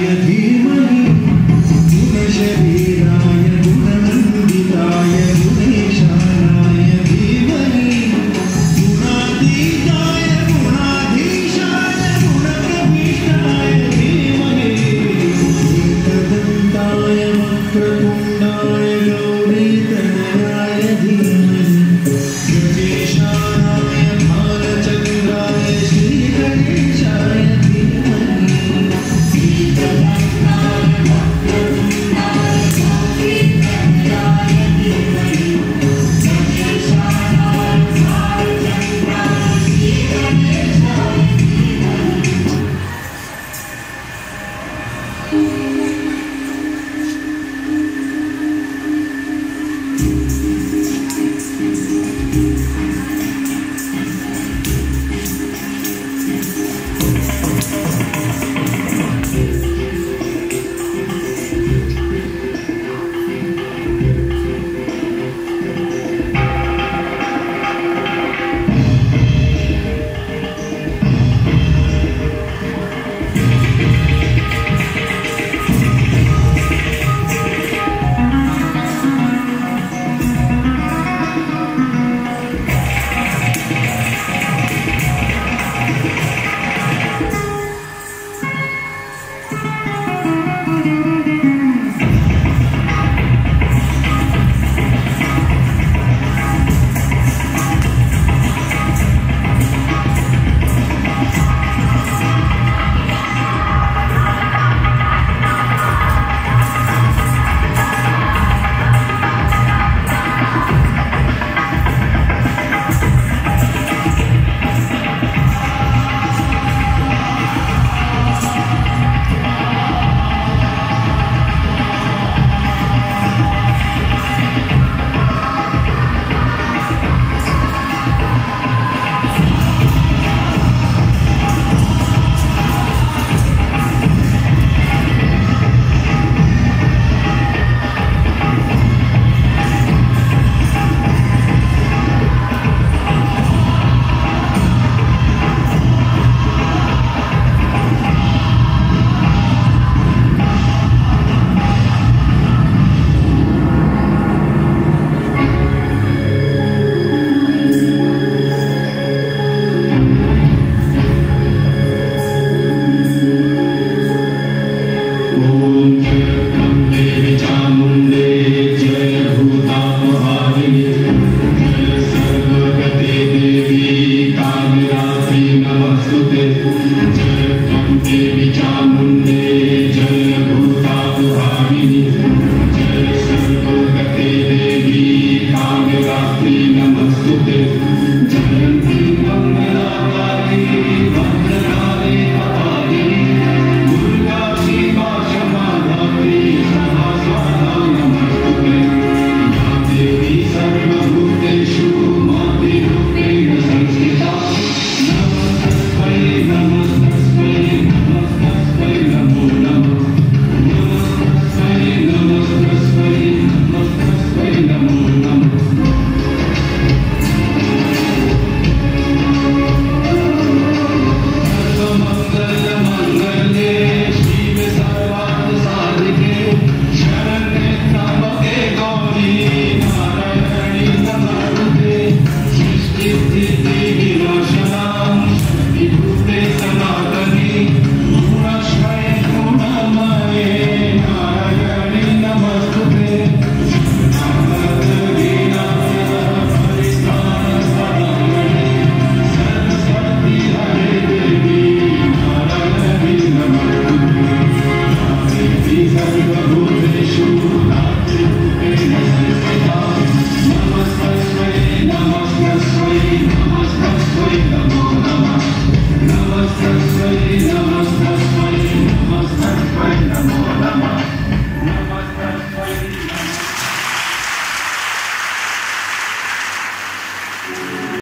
you